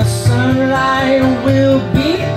the sunlight will be